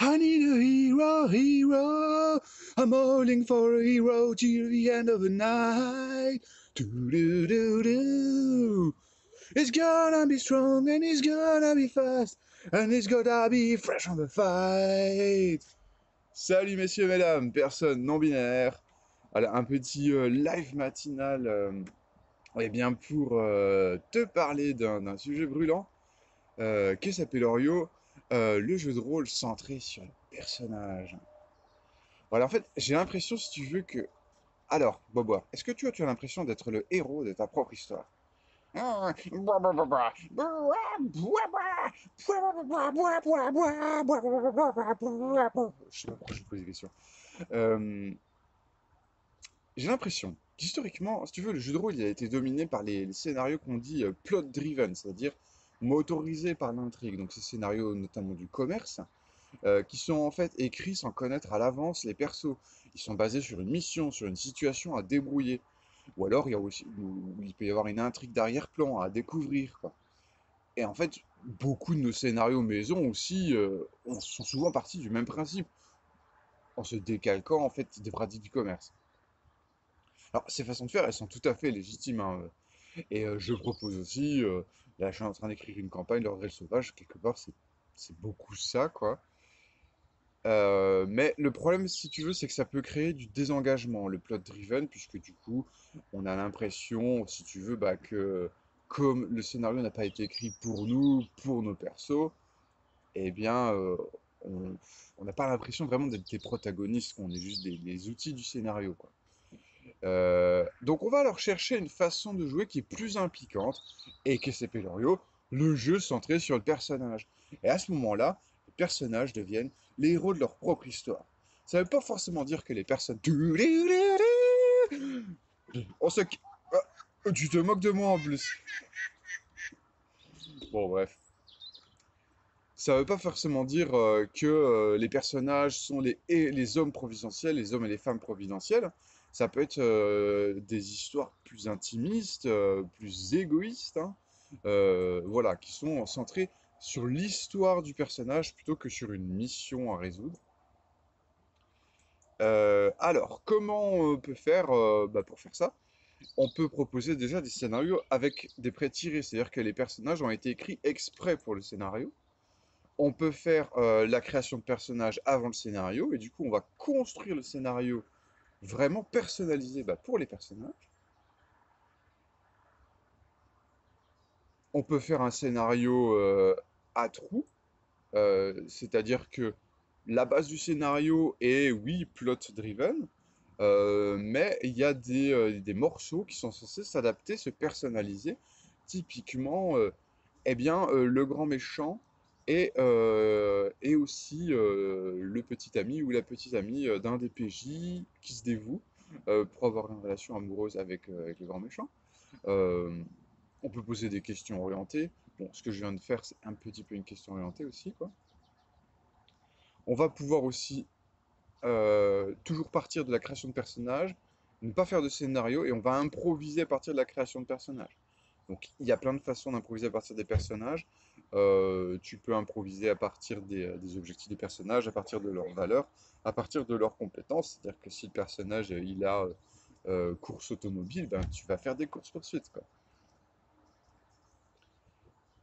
I need a hero, hero. I'm calling for a hero till the end of the night. Do do do do. It's gonna be strong and it's gonna be fast and it's gonna be fresh on the fight. Salut messieurs, mesdames, personnes non binaires. Voilà, un petit euh, live matinal euh, eh bien pour euh, te parler d'un sujet brûlant euh, qui s'appelle Orio, euh, le jeu de rôle centré sur le personnage. Voilà, en fait, j'ai l'impression, si tu veux, que... Alors, Bobois, est-ce que tu as, tu as l'impression d'être le héros de ta propre histoire? Je sais pas pourquoi je pose des questions. Euh, j'ai l'impression qu'historiquement, si tu veux, le jeu de rôle il a été dominé par les, scénarios qu'on dit euh, plot-driven, c'est-à-dire motorisés par l'intrigue. Donc ces scénarios notamment du commerce, euh, qui sont en fait écrits sans connaître à l'avance les persos. Ils sont basés sur une mission, sur une situation à débrouiller. Ou alors il peut y avoir une intrigue d'arrière-plan à découvrir. Et en fait, beaucoup de nos scénarios maison aussi euh, on- sont souvent partis du même principe, en se décalquant en fait des pratiques du commerce. Alors, ces façons de faire, elles sont tout à fait légitimes. hein. Et euh, je propose aussi, là, je suis en train d'écrire une campagne, l'Ordre Sauvage, quelque part, c'est beaucoup ça, quoi. Euh, mais le problème, si tu veux, c'est que ça peut créer du désengagement, le plot driven, puisque du coup, on a l'impression, si tu veux, bah, que comme le scénario n'a pas été écrit pour nous, pour nos persos, eh bien, euh, on n'a pas l'impression vraiment d'être des protagonistes, qu'on est juste des, les outils du scénario, quoi. Euh, donc on va alors chercher une façon de jouer qui est plus impliquante, et que c'est Pelorio, le jeu centré sur le personnage. Et à ce moment-là, les personnages deviennent les héros de leur propre histoire. Ça veut pas forcément dire que les personnes... On se... Ah, tu te moques de moi en plus. Bon bref. Ça veut pas forcément dire euh, que euh, les personnages sont les, les hommes providentiels, les hommes et les femmes providentiels. Ça peut être euh, des histoires plus intimistes, euh, plus égoïstes, hein, euh, voilà, qui sont centrées sur l'histoire du personnage plutôt que sur une mission à résoudre. Alors, comment on peut faire bah, pour faire ça? On peut proposer déjà des scénarios avec des pré-tirés, c'est-à-dire que les personnages ont été écrits exprès pour le scénario. On peut faire la création de personnages avant le scénario, et du coup, on va construire le scénario vraiment personnalisé bah, pour les personnages. On peut faire un scénario euh, à trous, euh, c'est-à-dire que la base du scénario est, oui, plot-driven, euh, mais il y a des, des morceaux qui sont censés s'adapter, se personnaliser. Typiquement, eh bien, le grand méchant et, euh, et aussi euh, le petit ami ou la petite amie euh, d'un des PJ qui se dévoue pour avoir une relation amoureuse avec, avec le grand méchant. On peut poser des questions orientées. Bon, ce que je viens de faire, c'est un petit peu une question orientée aussi, quoi. On va pouvoir aussi toujours partir de la création de personnages, ne pas faire de scénario, et on va improviser à partir de la création de personnages. Donc, il y a plein de façons d'improviser à partir des personnages. Euh, tu peux improviser à partir des, euh, des objectifs des personnages, à partir de leurs valeurs, à partir de leurs compétences. C'est-à-dire que si le personnage, euh, il a euh, course automobile, ben, tu vas faire des courses-poursuites, quoi.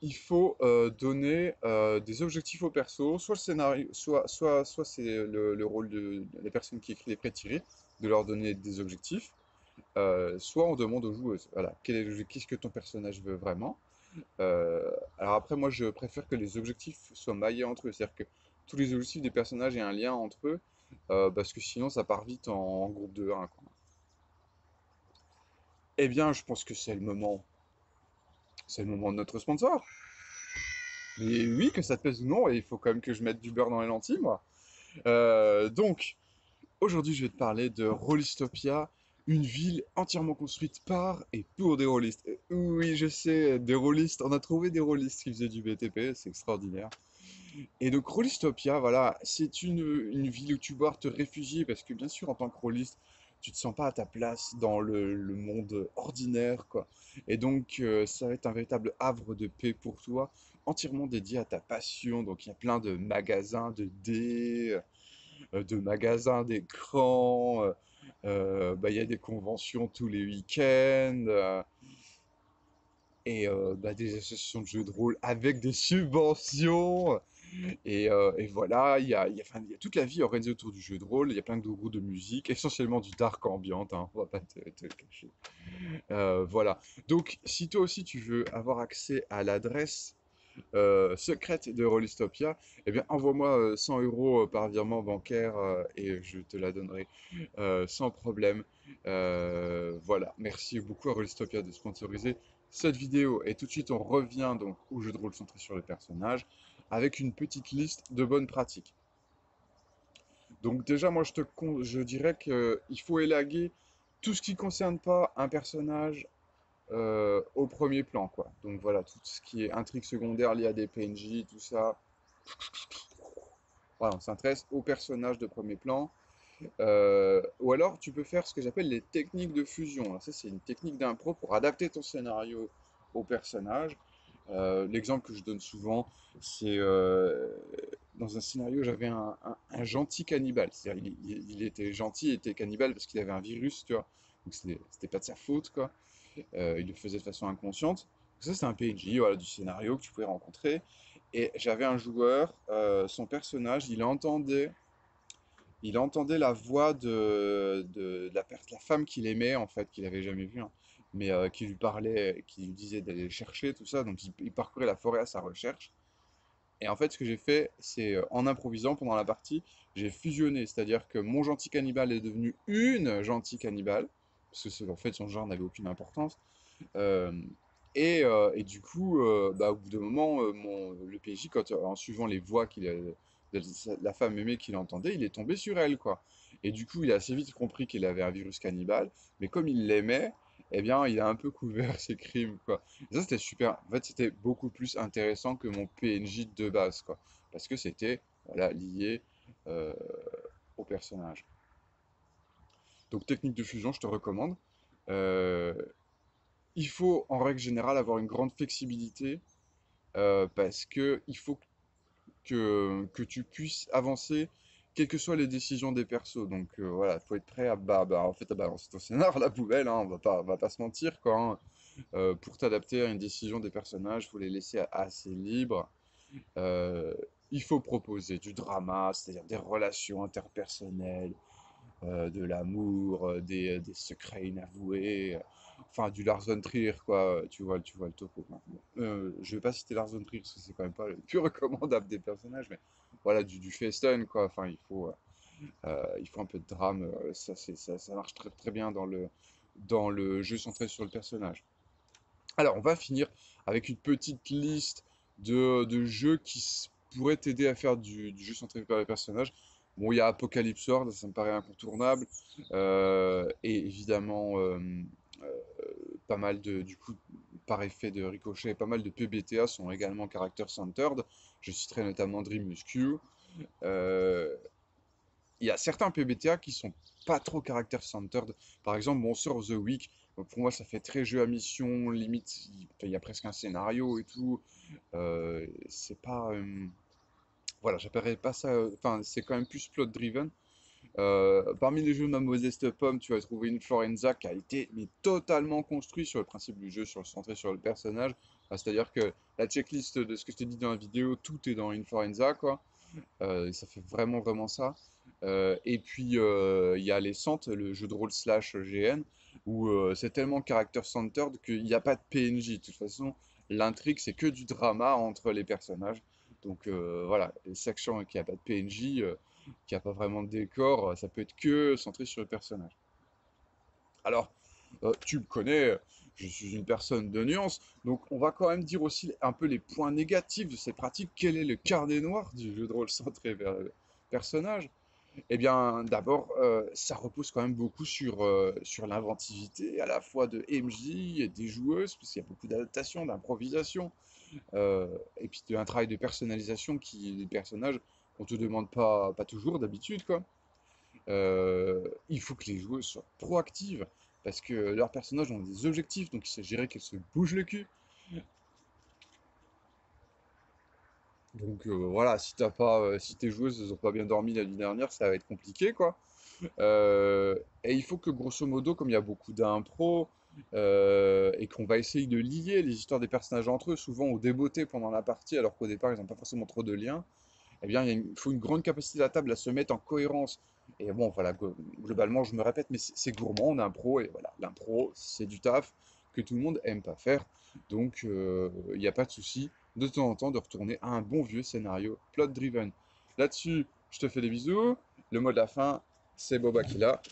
Il faut donner des objectifs au perso, soit le scénario, soit, soit, soit c'est le, le rôle de, la personne qui écrit les pré-tirés, de leur donner des objectifs, soit on demande aux joueuses, voilà, qu'est-ce que ton personnage veut vraiment. Euh, alors après, moi, je préfère que les objectifs soient maillés entre eux, c'est-à-dire que tous les objectifs des personnages aient un lien entre eux, euh, parce que sinon, ça part vite en, groupe de 1, quoi. Eh bien, je pense que c'est le moment, c'est le moment de notre sponsor. Mais oui, que ça te pèse ou non, et il faut quand même que je mette du beurre dans les lentilles, moi. Euh, donc, aujourd'hui, je vais te parler de Rollistopia, une ville entièrement construite par et pour des rôlistes. Oui, je sais, des rôlistes, on a trouvé des rôlistes qui faisaient du BTP, c'est extraordinaire. Et donc, Rollistopia, voilà, c'est une, une ville où tu vas te réfugier, parce que bien sûr, en tant que rôliste, tu te sens pas à ta place dans le, le monde ordinaire, quoi. Et donc, euh, ça va être un véritable havre de paix pour toi, entièrement dédié à ta passion. Donc il y a plein de magasins de dés, euh, de magasins d'écrans, euh, euh, bah, il y a des conventions tous les week-ends. euh, et euh, bah, des associations de jeux de rôle avec des subventions. Et, et voilà, il y a, y y a toute la vie organisée autour du jeu de rôle. Il y a plein de groupes de musique, essentiellement du dark ambient, hein, on va pas te, le cacher. Voilà. Donc, si toi aussi tu veux avoir accès à l'adresse euh, secrète de Rollistopia, eh bien, envoie-moi euh, 100 euros euh, par virement bancaire euh, et je te la donnerai euh, sans problème. Euh, voilà. Merci beaucoup à Rollistopia de sponsoriser cette vidéo. Et tout de suite, on revient donc au jeu de rôle centré sur le personnage avec une petite liste de bonnes pratiques. Donc déjà, moi, je te je dirais qu'il faut élaguer tout ce qui concerne pas un personnage euh, au premier plan, quoi. Donc voilà, tout ce qui est intrigue secondaire liée à des PNJ, tout ça. Voilà, on s'intéresse aux personnages de premier plan. Euh, ou alors, tu peux faire ce que j'appelle les techniques de fusion. Ça, c'est une technique d'impro pour adapter ton scénario au personnage. Euh, l'exemple que je donne souvent, c'est dans un scénario, j'avais un, gentil cannibale. C'est-à-dire, il, il- était gentil, il était cannibale parce qu'il avait un virus, tu vois. Donc, c'était pas de sa faute, quoi. Euh, il le faisait de façon inconsciente. Ça, c'est un PNJ, voilà, du scénario que tu pouvais rencontrer. Et j'avais un joueur, euh, son personnage, il entendait, il entendait la voix de, de, la, femme qu'il aimait, en fait, qu'il avait jamais vue, hein, mais euh, qui lui parlait, qui lui disait d'aller le chercher, tout ça. Donc, il, parcourait la forêt à sa recherche. Et en fait, ce que j'ai fait, c'est en improvisant pendant la partie, j'ai fusionné. C'est-à-dire que mon gentil cannibale est devenu une gentille cannibale, parce que en fait, son genre n'avait aucune importance. Euh, et, euh, et du coup, euh, bah, au bout d'un moment, mon, le PJ, en suivant les voix qu'il la femme aimée qu'il entendait, il est tombé sur elle, quoi. Et du coup, il a assez vite compris qu'il avait un virus cannibale, mais comme il l'aimait, eh bien, il a un peu couvert ses crimes, quoi. Ça, c'était super. En fait, c'était beaucoup plus intéressant que mon PNJ de base, quoi. Parce que c'était, lié au personnage. Donc, technique de fusion, je te recommande. Euh, il faut, en règle générale, avoir une grande flexibilité euh, parce que il faut que, que tu puisses avancer, quelles que soient les décisions des persos. Donc euh, voilà, il faut être prêt à, bah, bah, en fait, à balancer ton scénar la poubelle, hein, on va pas, va pas se mentir, quoi. hein. Euh, pour t'adapter à une décision des personnages, faut les laisser assez libres. Il faut proposer du drama, c'est-à-dire des relations interpersonnelles, de l'amour, euh, des, des secrets inavoués, euh, enfin du Lars Trier, quoi, tu vois, tu vois le topo. euh, je vais pas citer Lars Trier parce que c'est quand même pas le plus recommandable des personnages, mais voilà, du, du festen, quoi, enfin il faut, euh, euh, il faut un peu de drame, euh, ça, ça, ça marche très, très bien dans le, dans le jeu centré sur le personnage. Alors, on va finir avec une petite liste de, de jeux qui pourraient t'aider à faire du, du jeu centré par les personnages. Bon, il y a Apocalypse World, ça me paraît incontournable. Euh, et évidemment, euh, euh, pas mal de, du coup, par effet de ricochet, pas mal de PBTA sont également character-centered. Je citerai notamment Dream Muscu. Il y a certains PBTA qui sont pas trop character-centered. Par exemple, Monster of the Week. Pour moi, ça fait très jeu à mission, limite, il y a presque un scénario et tout. C'est pas. Voilà, j'appellerais pas ça. euh, Enfin, c'est quand même plus plot-driven. Euh, parmi les jeux de ma modeste pomme, tu vas trouver une Forenza qui a été totalement construit sur le principe du jeu, sur le centré sur le personnage. Ah, C'est-à-dire que la checklist de ce que je t'ai dit dans la vidéo, tout est dans une Forenza, quoi. Euh, ça fait vraiment, vraiment ça. Et puis, il y a les Centres, le jeu de rôle slash GN, où c'est tellement character-centered qu'il n'y a pas de PNJ. De toute façon, l'intrigue, c'est que du drama entre les personnages. Donc euh, voilà, et sachant qu'il n'y a pas de PNJ, euh, qu'il n'y a pas vraiment de décor, euh, ça peut être que centré sur le personnage. Alors, euh, tu me connais, je suis une personne de nuance, donc on va quand même dire aussi un peu les points négatifs de cette pratique. Quel est le carnet noir du jeu de rôle centré vers le personnage? Eh bien, d'abord, ça repose quand même beaucoup sur, sur l'inventivité, à la fois de MJ et des joueuses, parce qu'il y a beaucoup d'adaptation, d'improvisation, et puis un travail de personnalisation qui, des personnages, on te demande pas, pas toujours d'habitude, quoi. Euh, il faut que les joueuses soient proactives, parce que leurs personnages ont des objectifs, donc il s'agirait qu'elles se bougent le cul. Donc euh, voilà, si t'as pas, euh, si tes joueuses elles ont pas bien dormi la nuit dernière, ça va être compliqué quoi. Euh, et il faut que grosso modo, comme il y a beaucoup d'impro euh, et qu'on va essayer de lier les histoires des personnages entre eux, souvent au débeauté pendant la partie, alors qu'au départ ils n'ont pas forcément trop de liens, eh bien il faut une grande capacité de la table à se mettre en cohérence. Et bon, voilà, glo- globalement, je me répète, mais c'est gourmand en impro, et voilà, l'impro, c'est du taf que tout le monde aime pas faire, donc euh, il n'y a pas de souci de temps en temps de retourner à un bon vieux scénario plot driven. Là-dessus, je te fais des bisous. Le mot de la fin, c'est Boba qui l'a.